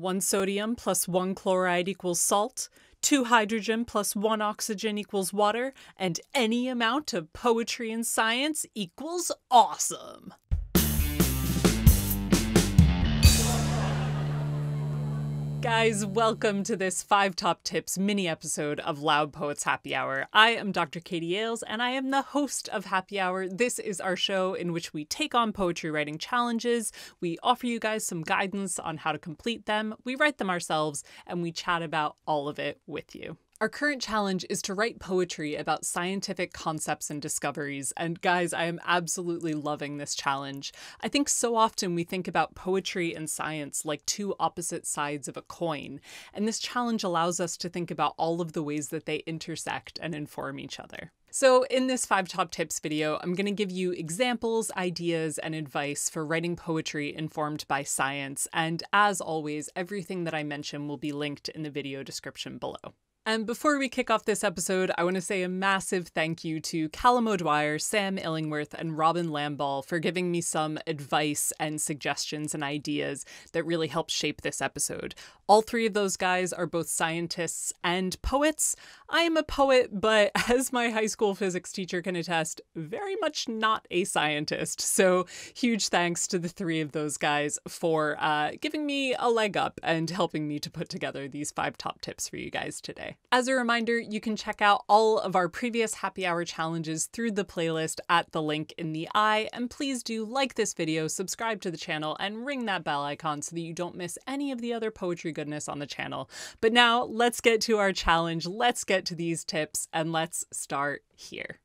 One sodium plus one chloride equals salt, two hydrogen plus one oxygen equals water, and any amount of poetry and science equals awesome. Guys, welcome to this five top tips mini episode of Loud Poets Happy Hour. I am Dr. Katie Ailes and I am the host of Happy Hour. This is our show in which we take on poetry writing challenges. We offer you guys some guidance on how to complete them. We write them ourselves and we chat about all of it with you. Our current challenge is to write poetry about scientific concepts and discoveries, and guys, I am absolutely loving this challenge. I think so often we think about poetry and science like two opposite sides of a coin, and this challenge allows us to think about all of the ways that they intersect and inform each other. So, in this five top tips video, I'm going to give you examples, ideas, and advice for writing poetry informed by science. And as always, everything that I mention will be linked in the video description below. And before we kick off this episode, I want to say a massive thank you to Callum O'Dwyer, Sam Illingworth, and Robin Lamball for giving me some advice and suggestions and ideas that really helped shape this episode. All three of those guys are both scientists and poets. I am a poet, but as my high school physics teacher can attest, very much not a scientist. So, huge thanks to the three of those guys for uh, giving me a leg up and helping me to put together these five top tips for you guys today. As a reminder, you can check out all of our previous happy hour challenges through the playlist at the link in the eye. And please do like this video, subscribe to the channel, and ring that bell icon so that you don't miss any of the other poetry goodness on the channel. But now let's get to our challenge. Let's get to these tips and let's start here.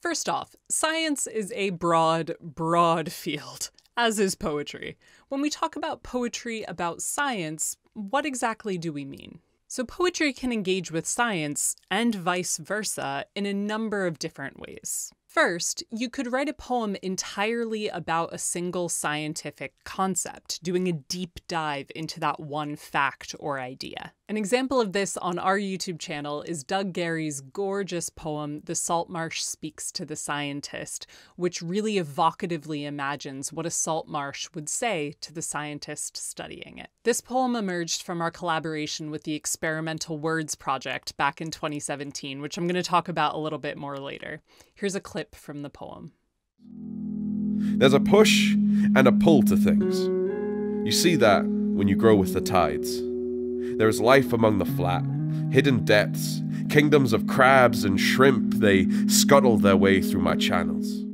First off, science is a broad, broad field, as is poetry. When we talk about poetry about science, what exactly do we mean? So, poetry can engage with science and vice versa in a number of different ways. First, you could write a poem entirely about a single scientific concept, doing a deep dive into that one fact or idea. An example of this on our YouTube channel is Doug Garry's gorgeous poem, The Salt Marsh Speaks to the Scientist, which really evocatively imagines what a salt marsh would say to the scientist studying it. This poem emerged from our collaboration with the Experimental Words Project back in 2017, which I'm going to talk about a little bit more later. Here's a clip from the poem. There's a push and a pull to things. You see that when you grow with the tides. There is life among the flat, hidden depths, kingdoms of crabs and shrimp, they scuttle their way through my channels.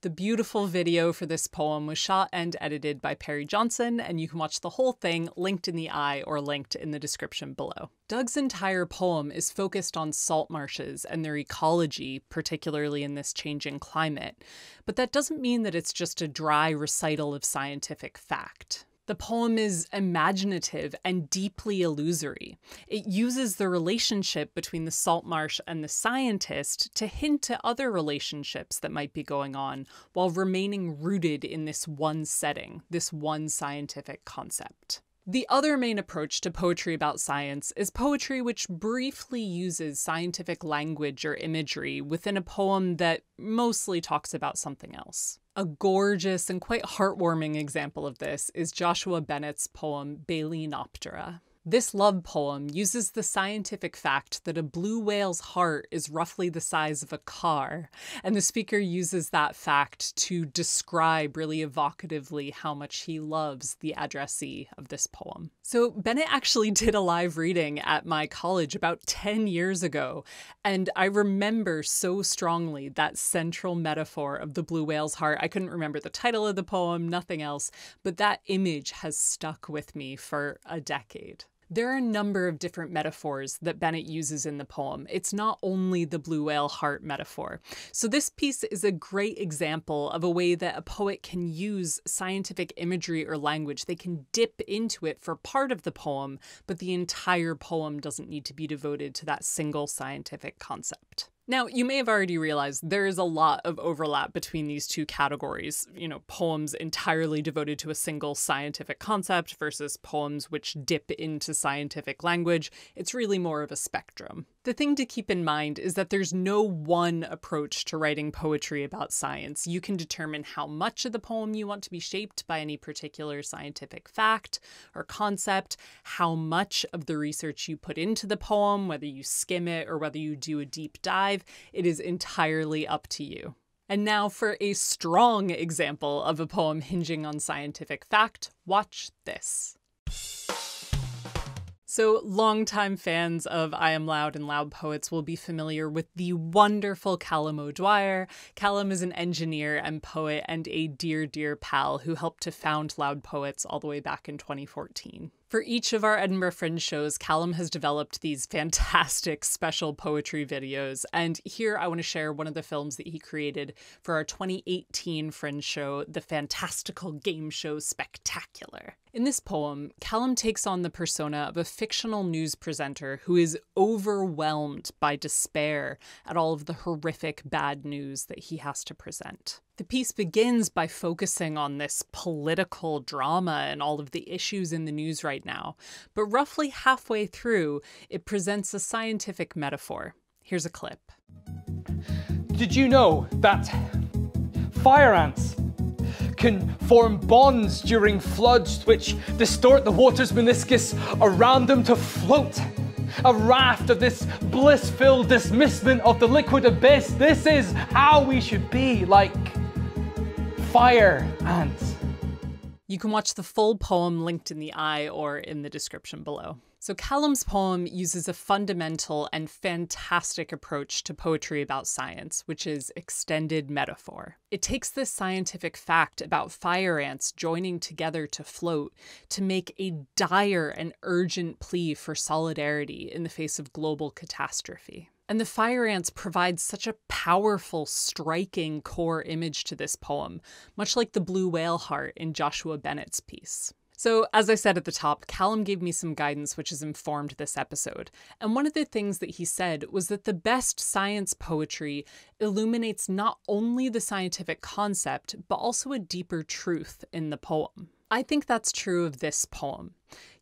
The beautiful video for this poem was shot and edited by Perry Johnson, and you can watch the whole thing linked in the eye or linked in the description below. Doug's entire poem is focused on salt marshes and their ecology, particularly in this changing climate. But that doesn't mean that it's just a dry recital of scientific fact. The poem is imaginative and deeply illusory. It uses the relationship between the salt marsh and the scientist to hint at other relationships that might be going on while remaining rooted in this one setting, this one scientific concept. The other main approach to poetry about science is poetry which briefly uses scientific language or imagery within a poem that mostly talks about something else. A gorgeous and quite heartwarming example of this is Joshua Bennett's poem Balaenoptera. This love poem uses the scientific fact that a blue whale's heart is roughly the size of a car, and the speaker uses that fact to describe really evocatively how much he loves the addressee of this poem. So, Bennett actually did a live reading at my college about 10 years ago, and I remember so strongly that central metaphor of the blue whale's heart. I couldn't remember the title of the poem, nothing else, but that image has stuck with me for a decade. There are a number of different metaphors that Bennett uses in the poem. It's not only the blue whale heart metaphor. So, this piece is a great example of a way that a poet can use scientific imagery or language. They can dip into it for part of the poem, but the entire poem doesn't need to be devoted to that single scientific concept. Now, you may have already realized there is a lot of overlap between these two categories. You know, poems entirely devoted to a single scientific concept versus poems which dip into scientific language. It's really more of a spectrum. The thing to keep in mind is that there's no one approach to writing poetry about science. You can determine how much of the poem you want to be shaped by any particular scientific fact or concept, how much of the research you put into the poem, whether you skim it or whether you do a deep dive. It is entirely up to you. And now for a strong example of a poem hinging on scientific fact, watch this. So, longtime fans of I Am Loud and Loud Poets will be familiar with the wonderful Callum O'Dwyer. Callum is an engineer and poet and a dear, dear pal who helped to found Loud Poets all the way back in 2014. For each of our Edinburgh Fringe shows, Callum has developed these fantastic special poetry videos. And here I want to share one of the films that he created for our 2018 Fringe show, The Fantastical Game Show Spectacular. In this poem, Callum takes on the persona of a fictional news presenter who is overwhelmed by despair at all of the horrific bad news that he has to present. The piece begins by focusing on this political drama and all of the issues in the news right now, but roughly halfway through, it presents a scientific metaphor. Here's a clip. Did you know that fire ants can form bonds during floods which distort the water's meniscus around them to float? A raft of this bliss filled dismissment of the liquid abyss. This is how we should be like fire ants. You can watch the full poem linked in the eye or in the description below. So, Callum's poem uses a fundamental and fantastic approach to poetry about science, which is extended metaphor. It takes this scientific fact about fire ants joining together to float to make a dire and urgent plea for solidarity in the face of global catastrophe. And the fire ants provide such a powerful, striking core image to this poem, much like the blue whale heart in Joshua Bennett's piece. So, as I said at the top, Callum gave me some guidance which has informed this episode. And one of the things that he said was that the best science poetry illuminates not only the scientific concept, but also a deeper truth in the poem. I think that's true of this poem.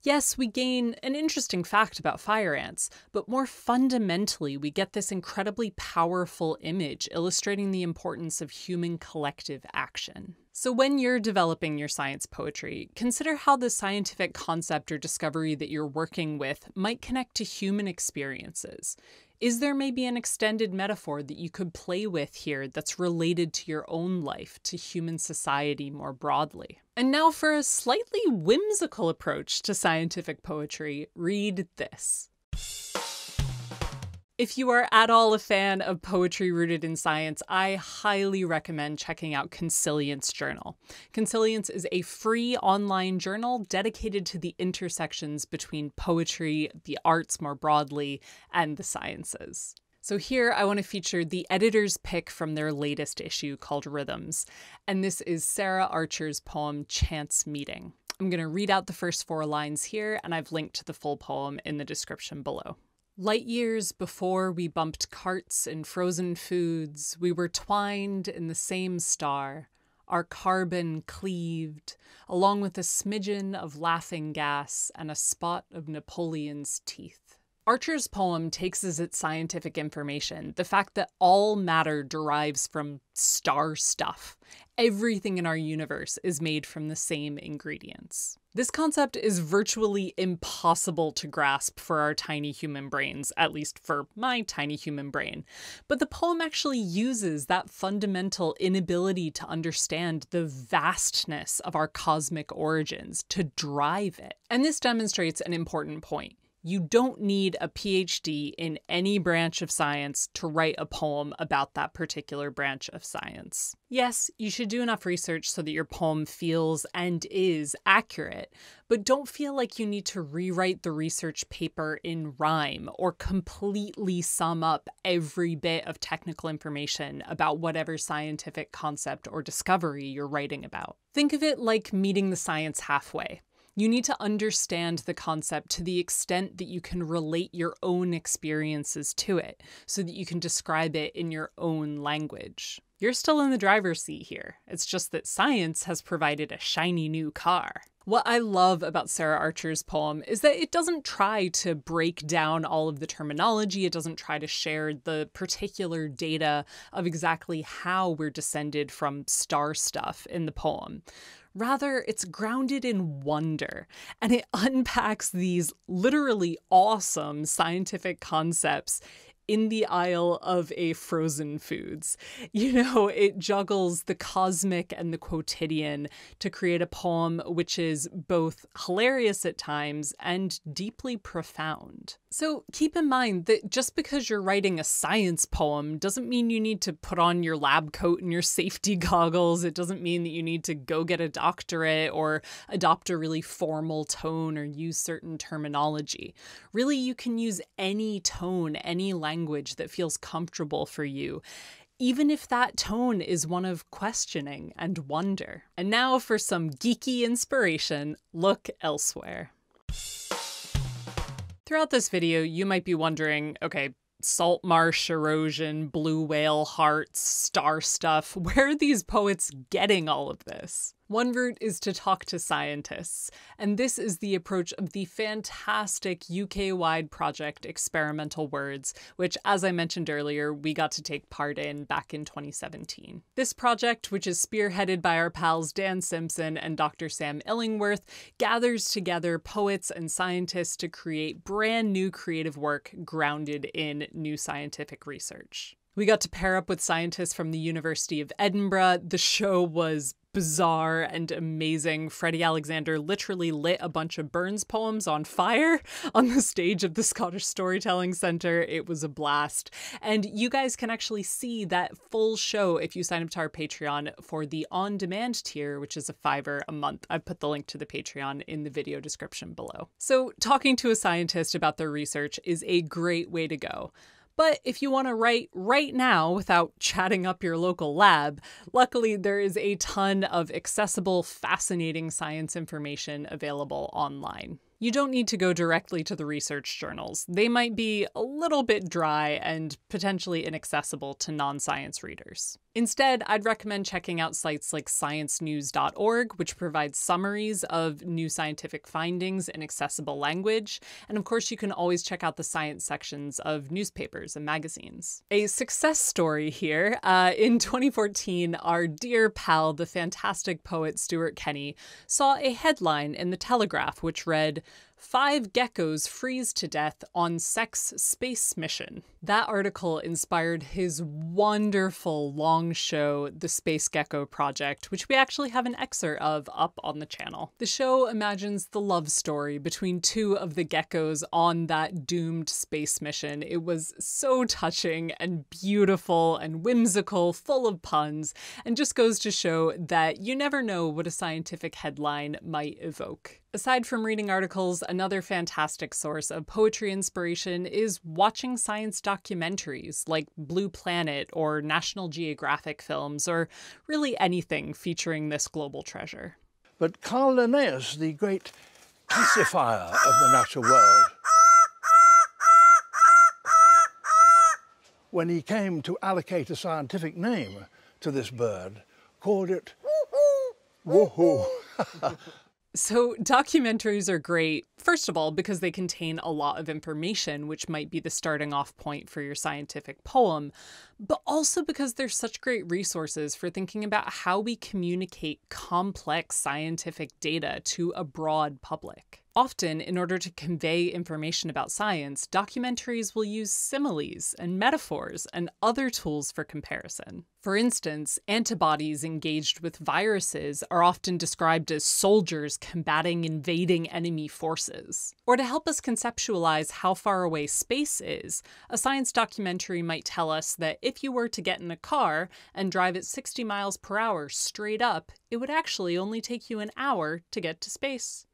Yes, we gain an interesting fact about fire ants, but more fundamentally, we get this incredibly powerful image illustrating the importance of human collective action. So, when you're developing your science poetry, consider how the scientific concept or discovery that you're working with might connect to human experiences. Is there maybe an extended metaphor that you could play with here that's related to your own life, to human society more broadly? And now for a slightly whimsical approach to scientific poetry, read this. If you are at all a fan of poetry rooted in science, I highly recommend checking out Consilience Journal. Consilience is a free online journal dedicated to the intersections between poetry, the arts more broadly, and the sciences. So, here I want to feature the editor's pick from their latest issue called Rhythms. And this is Sarah Archer's poem Chance Meeting. I'm going to read out the first four lines here, and I've linked to the full poem in the description below. Light years before we bumped carts and frozen foods, we were twined in the same star, our carbon cleaved, along with a smidgen of laughing gas and a spot of Napoleon's teeth. Archer's poem takes as its scientific information the fact that all matter derives from star stuff. Everything in our universe is made from the same ingredients. This concept is virtually impossible to grasp for our tiny human brains, at least for my tiny human brain. But the poem actually uses that fundamental inability to understand the vastness of our cosmic origins to drive it. And this demonstrates an important point. You don't need a PhD in any branch of science to write a poem about that particular branch of science. Yes, you should do enough research so that your poem feels and is accurate, but don't feel like you need to rewrite the research paper in rhyme or completely sum up every bit of technical information about whatever scientific concept or discovery you're writing about. Think of it like meeting the science halfway. You need to understand the concept to the extent that you can relate your own experiences to it so that you can describe it in your own language. You're still in the driver's seat here. It's just that science has provided a shiny new car. What I love about Sarah Archer's poem is that it doesn't try to break down all of the terminology, it doesn't try to share the particular data of exactly how we're descended from star stuff in the poem. Rather, it's grounded in wonder, and it unpacks these literally awesome scientific concepts in the aisle of a frozen foods. You know, it juggles the cosmic and the quotidian to create a poem which is both hilarious at times and deeply profound. So keep in mind that just because you're writing a science poem doesn't mean you need to put on your lab coat and your safety goggles. It doesn't mean that you need to go get a doctorate or adopt a really formal tone or use certain terminology. Really, you can use any tone, any language that feels comfortable for you even if that tone is one of questioning and wonder. And now for some geeky inspiration, look elsewhere. Throughout this video, you might be wondering, okay, salt marsh erosion, blue whale hearts, star stuff, where are these poets getting all of this? One route is to talk to scientists, and this is the approach of the fantastic UK wide project Experimental Words, which, as I mentioned earlier, we got to take part in back in 2017. This project, which is spearheaded by our pals Dan Simpson and Dr. Sam Illingworth, gathers together poets and scientists to create brand new creative work grounded in new scientific research. We got to pair up with scientists from the University of Edinburgh. The show was bizarre and amazing. Freddie Alexander literally lit a bunch of Burns poems on fire on the stage of the Scottish Storytelling Centre. It was a blast. And you guys can actually see that full show if you sign up to our Patreon for the on demand tier, which is a fiver a month. I've put the link to the Patreon in the video description below. So, talking to a scientist about their research is a great way to go. But if you want to write right now without chatting up your local lab, luckily there is a ton of accessible, fascinating science information available online. You don't need to go directly to the research journals. They might be a little bit dry and potentially inaccessible to non science readers. Instead, I'd recommend checking out sites like sciencenews.org, which provides summaries of new scientific findings in accessible language. And of course, you can always check out the science sections of newspapers and magazines. A success story here uh, in 2014, our dear pal, the fantastic poet Stuart Kenny, saw a headline in The Telegraph which read, Five geckos freeze to death on sex space mission. That article inspired his wonderful long show, The Space Gecko Project, which we actually have an excerpt of up on the channel. The show imagines the love story between two of the geckos on that doomed space mission. It was so touching and beautiful and whimsical, full of puns, and just goes to show that you never know what a scientific headline might evoke. Aside from reading articles, another fantastic source of poetry inspiration is watching science documentaries like Blue Planet or National Geographic films, or really anything featuring this global treasure. But Carl Linnaeus, the great classifier of the natural world, when he came to allocate a scientific name to this bird, called it woohoo. So, documentaries are great, first of all, because they contain a lot of information, which might be the starting off point for your scientific poem, but also because they're such great resources for thinking about how we communicate complex scientific data to a broad public. Often, in order to convey information about science, documentaries will use similes and metaphors and other tools for comparison. For instance, antibodies engaged with viruses are often described as soldiers combating invading enemy forces. Or to help us conceptualize how far away space is, a science documentary might tell us that if you were to get in a car and drive at 60 miles per hour straight up, it would actually only take you an hour to get to space.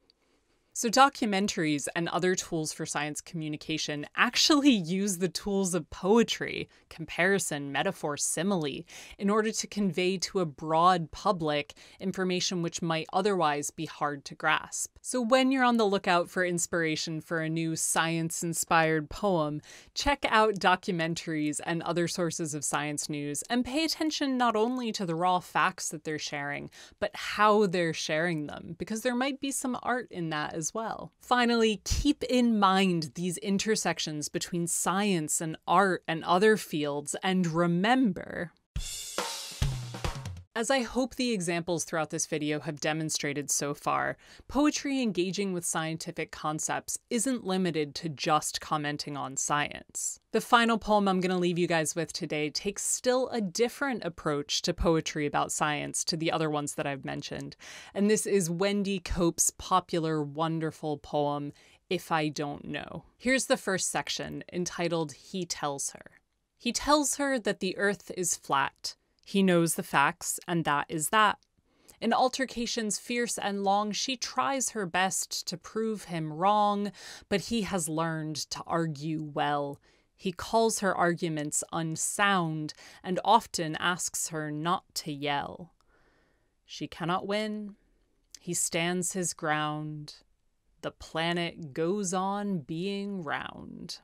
So, documentaries and other tools for science communication actually use the tools of poetry, comparison, metaphor, simile, in order to convey to a broad public information which might otherwise be hard to grasp. So, when you're on the lookout for inspiration for a new science inspired poem, check out documentaries and other sources of science news and pay attention not only to the raw facts that they're sharing, but how they're sharing them, because there might be some art in that as well. Finally, keep in mind these intersections between science and art and other fields, and remember as I hope the examples throughout this video have demonstrated so far, poetry engaging with scientific concepts isn't limited to just commenting on science. The final poem I'm going to leave you guys with today takes still a different approach to poetry about science to the other ones that I've mentioned, and this is Wendy Cope's popular, wonderful poem, If I Don't Know. Here's the first section, entitled He Tells Her. He tells her that the earth is flat he knows the facts, and that is that. In altercations fierce and long, she tries her best to prove him wrong, but he has learned to argue well. He calls her arguments unsound and often asks her not to yell. She cannot win. He stands his ground. The planet goes on being round.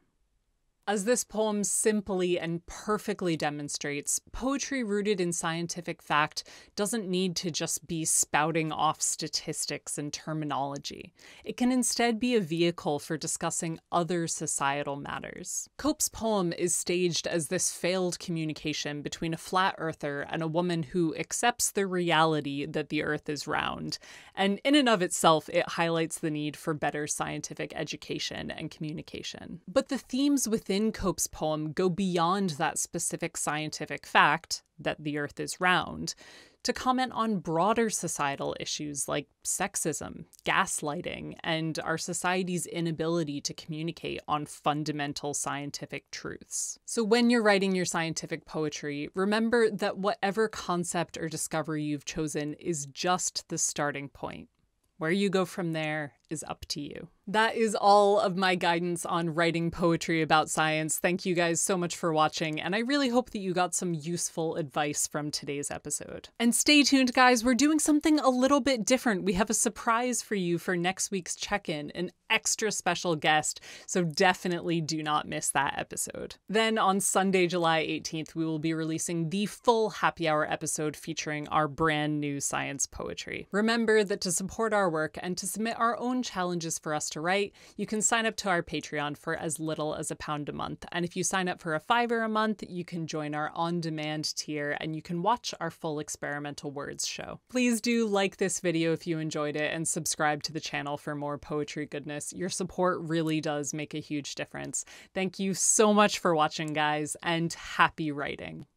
As this poem simply and perfectly demonstrates, poetry rooted in scientific fact doesn't need to just be spouting off statistics and terminology. It can instead be a vehicle for discussing other societal matters. Cope's poem is staged as this failed communication between a flat earther and a woman who accepts the reality that the earth is round, and in and of itself, it highlights the need for better scientific education and communication. But the themes within within Cope's poem go beyond that specific scientific fact that the Earth is round to comment on broader societal issues like sexism, gaslighting, and our society's inability to communicate on fundamental scientific truths. So, when you're writing your scientific poetry, remember that whatever concept or discovery you've chosen is just the starting point. Where you go from there is up to you. That is all of my guidance on writing poetry about science. Thank you guys so much for watching, and I really hope that you got some useful advice from today's episode. And stay tuned, guys, we're doing something a little bit different. We have a surprise for you for next week's check in, an extra special guest, so definitely do not miss that episode. Then on Sunday, July 18th, we will be releasing the full happy hour episode featuring our brand new science poetry. Remember that to support our work and to submit our own challenges for us to write, you can sign up to our Patreon for as little as a pound a month. And if you sign up for a fiver a month, you can join our on demand tier and you can watch our full experimental words show. Please do like this video if you enjoyed it and subscribe to the channel for more poetry goodness. Your support really does make a huge difference. Thank you so much for watching, guys, and happy writing.